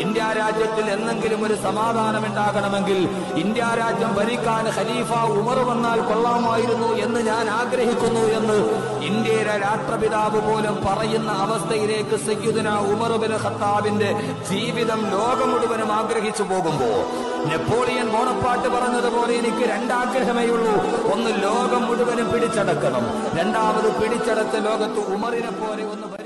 India രാജ്യത്തിൽ എന്നെങ്കിലും ഒരു സമാധാനം ഉണ്ടാകണമെങ്കിൽ ഇന്ത്യ രാജ്യം ഭരിക്കാൻ ഖലീഫ ഉമർ വന്നാൽ കൊള്ളാമായിരുന്നു എന്ന് ഞാൻ ആഗ്രഹിക്കുന്നു എന്ന് ഇന്ത്യയിലെ രാഷ്ട്രപിതാവ് പോലും പറയുന്ന അവസ്ഥയിലേക്ക് സയ്യുദന ഉമർ ബിൻ ഖത്താബിന്റെ ജീവിതം ലോകം മുഴുവനും ആഗ്രഹിച്ചു പോകുമ്പോ നെപ്പോളിയൻ ബോണപ്പാട്ട് പറഞ്ഞതുപോലെ എനിക്ക് രണ്ടാഗ്രഹമേ ഉള്ളൂ. ഒന്ന് ലോകം മുഴുവനും പിടിച്ചടക്കണം. രണ്ടാമത് പിടിച്ചടത്ത് ലോകത്ത് ഉമറിനെ പോലെ ഒന്ന്